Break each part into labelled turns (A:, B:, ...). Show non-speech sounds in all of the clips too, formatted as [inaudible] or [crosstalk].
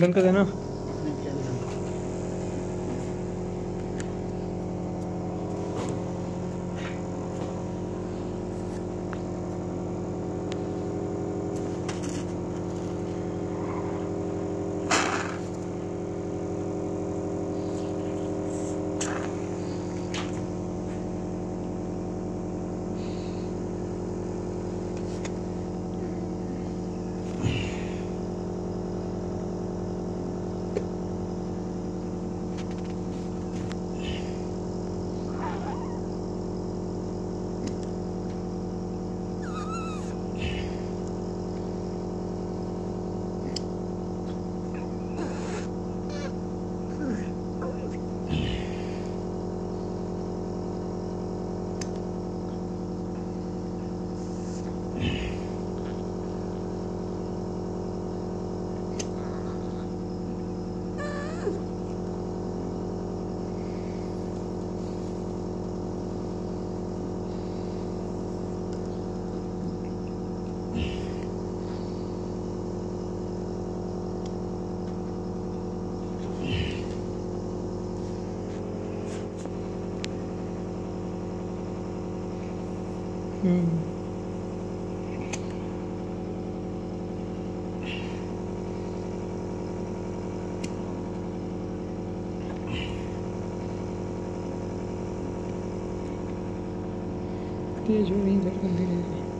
A: बंद कर देना Hum. Dios, jovem
B: da a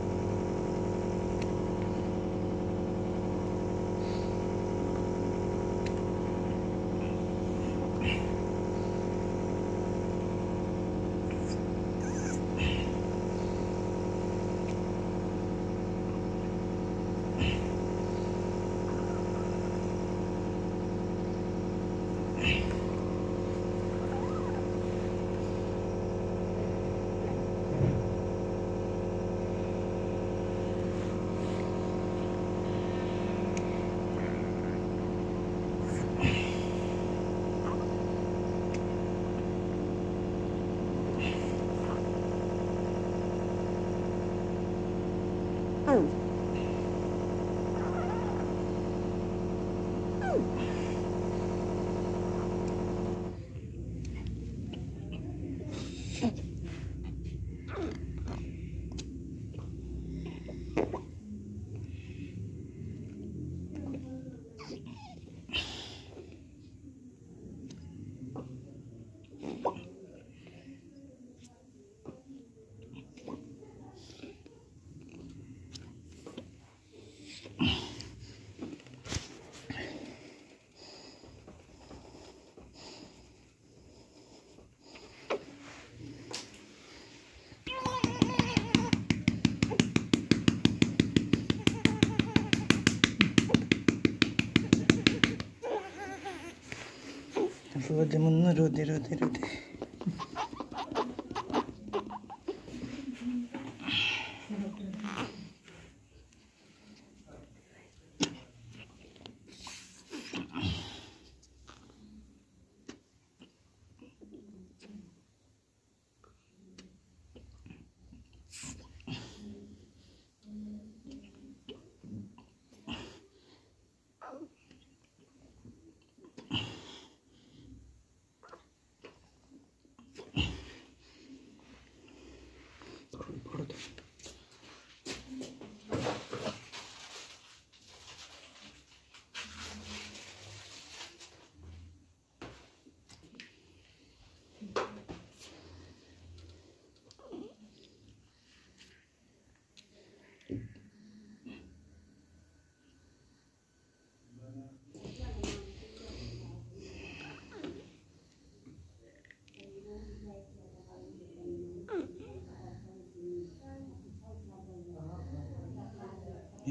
B: Sıvı limonlu rode rode rode.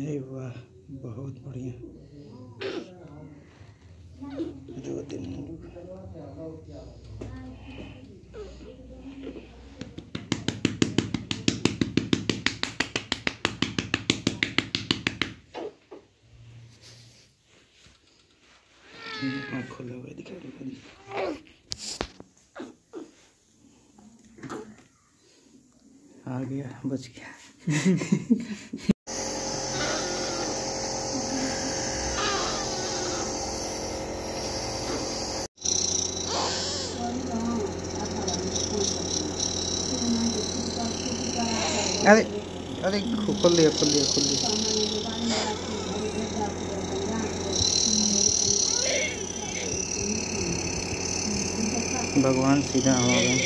B: अरे वाह बहुत बढ़िया। आँख खोला हुआ दिखा आ गया बच गया। [laughs]
C: अरे अरे खोल दिया खोल दिया खोल दिया। भगवान सीधा हो गए।